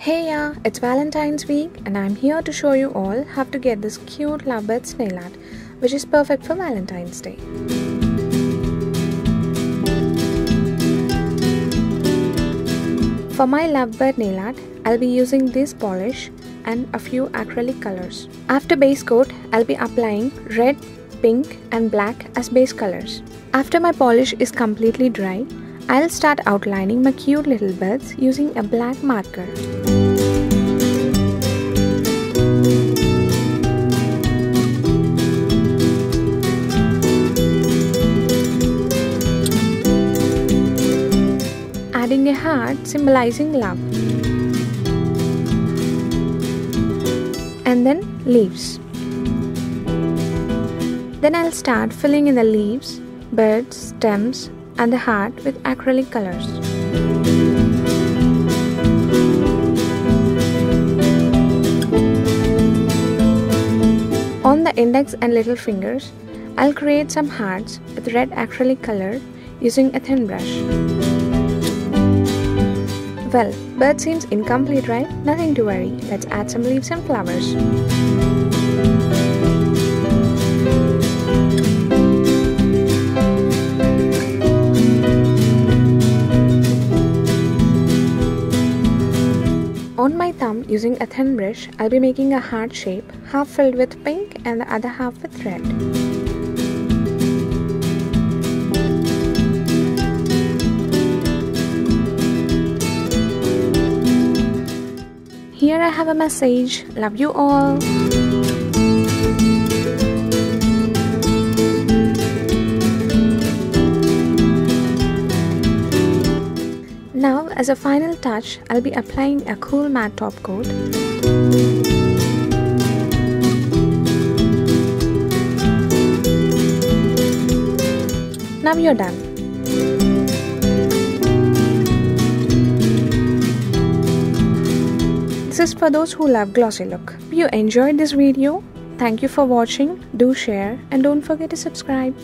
Hey yeah, it's Valentine's week and I'm here to show you all how to get this cute lovebirds nail art which is perfect for Valentine's Day. For my lovebird nail art, I'll be using this polish and a few acrylic colors. After base coat, I'll be applying red, pink and black as base colors. After my polish is completely dry, I'll start outlining my cute little birds using a black marker. Adding a heart symbolizing love. And then leaves. Then I'll start filling in the leaves, birds, stems and the heart with acrylic colors. On the index and little fingers, I'll create some hearts with red acrylic color using a thin brush. Well, bird seems incomplete, right? Nothing to worry. Let's add some leaves and flowers. On my thumb, using a thin brush, I'll be making a heart shape, half filled with pink and the other half with red. Here I have a message. Love you all. Now as a final touch, I'll be applying a cool matte top coat. Now you're done. This is for those who love glossy look. If you enjoyed this video, thank you for watching, do share and don't forget to subscribe.